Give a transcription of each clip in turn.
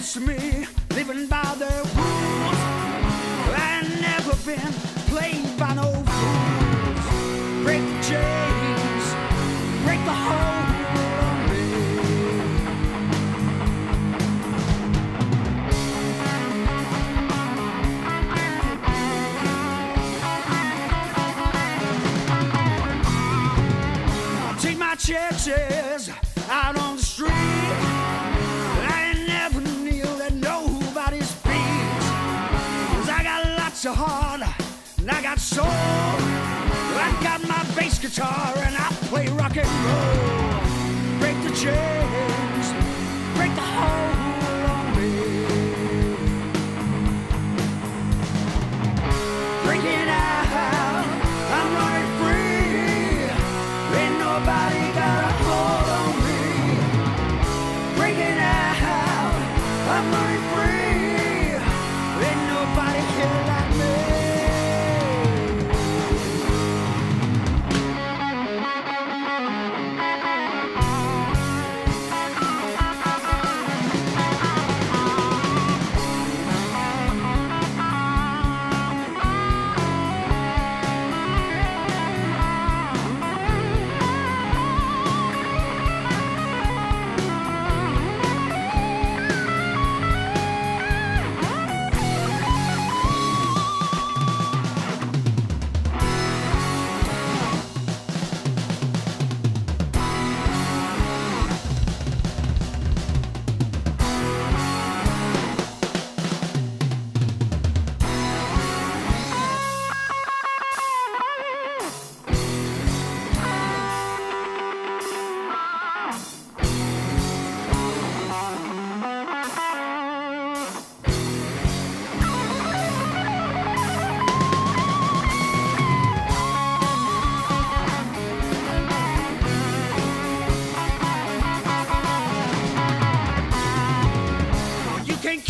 To me living by the rules. I ain't never been played by no fools. Break the chains, break the hold on me. Take my chances out on the street. Of heart and I got soul. I got my bass guitar and I play rock and roll. Break the chains, break the hold on me. Breaking out, I'm running free. Ain't nobody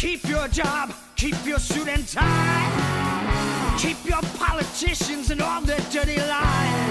keep your job, keep your suit and tie, keep your politicians and all their dirty lies.